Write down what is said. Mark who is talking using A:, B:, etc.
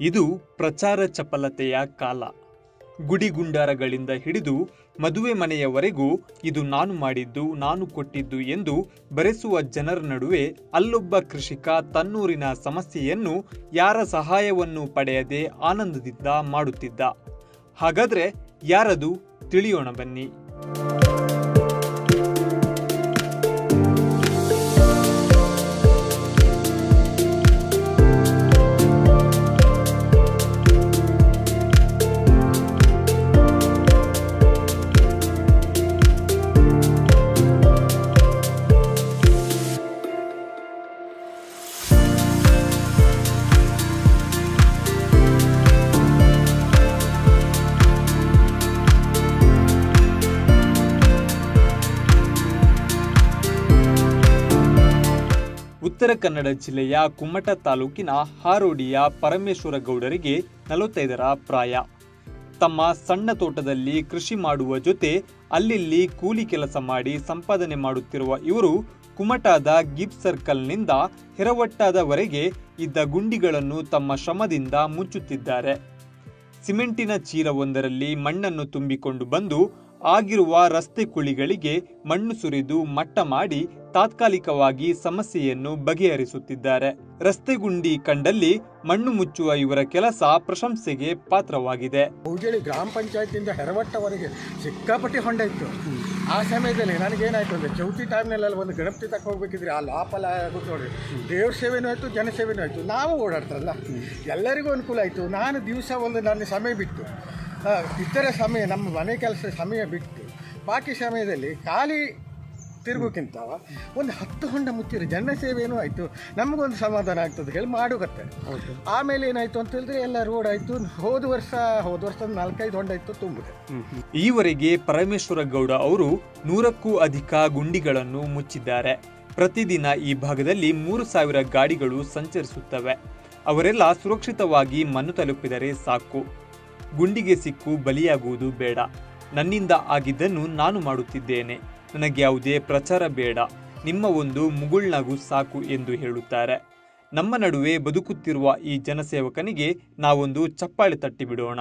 A: ಇದು ಪ್ರಚಾರ ಚಪಲತೆಯ ಕಾಲ. ಗುಡಿಗುಂಡಾರಗಳಿಂದ ಹಿಡಿದು ಮದುವೆ ಮನೆಯವರೆಗೂ ಇದು ನಾನು ಮಾಡಿದ್ದು, ನಾನು ಕೊಟ್ಟಿದ್ದು ಎಂದು ಬರೆಸುವ ಜನರ ನಡುವೆ ಅಲ್ಲೊಬ್ಬ ಕೃಷಿಕ ತನ್ನೂರಿನ ಸಮಸ್ಯೆಯನ್ನು ಯಾರ ಸಹಾಯವನ್ನು ಪಡೆಯದೆ ಆನಂದದಿಂದ ಮಾಡುತ್ತಿದ್ದ. ಹಾಗಾದರೆ ಯಾರದು ತಿಳಿಯೋಣ ಬನ್ನಿ. ಉತ್ತರ ಕನ್ನಡ ಜಿಲ್ಲೆಯ ಕುಮ್ಮಟ ತಾಲೂಕಿನ ಹಾರೋಡಿಯ ಪರಮೇಶ್ವರ ಗೌಡರಿಗೆ ನಲವತ್ತೈದರ ಪ್ರಾಯ. ತಮ್ಮ ಸಣ್ಣ ತೋಟದಲ್ಲಿ ಕೃಷಿ ಮಾಡುವ ಜೊತೆ ಅಲ್ಲಿಲ್ಲಿ ಕೂಲಿ ಕೆಲಸ ಮಾಡಿ ಸಂಪಾದನೆ ಮಾಡುತ್ತಿರುವ ಇವರು ಕುಮಟಾದ ಗಿಬ್ ಸರ್ಕಲ್ನಿಂದ ಹೆರವಟ್ಟಾದವರೆಗೆ ಇದ್ದ ಗುಂಡಿಗಳನ್ನು ತಮ್ಮ ಶ್ರಮದಿಂದ ಮುಚ್ಚುತ್ತಿದ್ದಾರೆ. ಸಿಮೆಂಟಿನ ಚೀಲವೊಂದರಲ್ಲಿ ಮಣ್ಣನ್ನು ತುಂಬಿಕೊಂಡು ಬಂದು ಆಗಿರುವ ರಸ್ತೆ ಕುಳಿಗಳಿಗೆ ಮಣ್ಣು ಸುರಿದು ಮಟ್ಟ ಮಾಡಿ ತಾತ್ಕಾಲಿಕವಾಗಿ ಸಮಸ್ಯೆಯನ್ನು ಬಗೆಹರಿಸುತ್ತಿದ್ದಾರೆ. ರಸ್ತೆ ಗುಂಡಿ ಕಂಡಲ್ಲಿ ಮಣ್ಣು ಮುಚ್ಚುವ ಇವರ ಕೆಲಸ ಪ್ರಶಂಸೆಗೆ ಪಾತ್ರವಾಗಿದೆ.
B: ಉಜಳಿ ಗ್ರಾಮ ಪಂಚಾಯಿತಿಯಿಂದ ಹೆರವಟ್ಟವರೆಗೆ ಸಿಕ್ಕಾಪಟ್ಟಿ ಹೊಂಡ ಇತ್ತು. ಆ ಸಮಯದಲ್ಲಿ ನನಗೇನಾಯ್ತು ಅಂದರೆ ಚೌತಿ ಟೈಮ್ನಲ್ಲೆಲ್ಲ ಒಂದು ಗಣಪತಿ ತಕ್ಕ ಹೋಗ್ಬೇಕಿದ್ರೆ ಆ ಲಾಪಲ ಆಗುತ್ತೆ ನೋಡ್ರಿ. ದೇವ್ರ ಸೇವೆನೂ ಆಯಿತು ಜನಸೇವೆನೂ ಆಯಿತು. ನಾವು ಓಡಾಡ್ತಾರಲ್ಲ. ಎಲ್ಲರಿಗೂ ಅನುಕೂಲ ಆಯಿತು. ನಾನು ದಿವಸ ಒಂದು ನನ್ನ ಸಮಯ ಬಿಟ್ಟು ಇತರ ಸಮಯ, ನಮ್ಮ ಮನೆ ಕೆಲಸ ಸಮಯ ಬಿಟ್ಟು, ಬಾಕಿ ಸಮಯದಲ್ಲಿ ಖಾಲಿ ತಿರುಗೋಕ್ಕಿಂತ ಒಂದು ಹತ್ತು ಹೊಂಡ ಮುಚ್ಚಿರಿ ಜನ ಸೇವೆನೂ ಆಯಿತು ನಮಗೊಂದು ಸಮಾಧಾನ ಆಗ್ತದೆ ಹೇಳಿ ಮಾಡುಗತ್ತೆ. ಆಮೇಲೆ ಏನಾಯಿತು ಅಂತ ಹೇಳಿದ್ರೆ ಎಲ್ಲ ರೋಡ್ ಆಯಿತು ಹೋದ ವರ್ಷ ಹೋದ ವರ್ಷ ನಾಲ್ಕೈದು ಹೊಂಡ ಇತ್ತು ತುಂಬಿದೆ
A: ಈವರೆಗೆ ಪರಮೇಶ್ವರ ಗೌಡ ಅವರು ನೂರಕ್ಕೂ ಅಧಿಕ ಗುಂಡಿಗಳನ್ನು ಮುಚ್ಚಿದ್ದಾರೆ. ಪ್ರತಿದಿನ ಈ ಭಾಗದಲ್ಲಿ ಮೂರು ಸಾವಿರ ಗಾಡಿಗಳು ಸಂಚರಿಸುತ್ತವೆ. ಅವರೆಲ್ಲ ಸುರಕ್ಷಿತವಾಗಿ ಮಣ್ಣು ತಲುಪಿದರೆ ಸಾಕು. ಗುಂಡಿಗೆ ಸಿಕ್ಕು ಬಲಿಯಾಗುವುದು ಬೇಡ. ನನ್ನಿಂದ ಆಗಿದ್ದನ್ನು ನಾನು ಮಾಡುತ್ತಿದ್ದೇನೆ. ನನಗೆ ಯಾವುದೇ ಪ್ರಚಾರ ಬೇಡ. ನಿಮ್ಮ ಒಂದು ಮುಗುಳ್ನಗು ಸಾಕು ಎಂದು ಹೇಳುತ್ತಾರೆ. ನಮ್ಮ ನಡುವೆ ಬದುಕುತ್ತಿರುವ ಈ ಜನಸೇವಕನಿಗೆ ನಾವೊಂದು ಚಪ್ಪಾಳೆ ತಟ್ಟಿ ಬಿಡೋಣ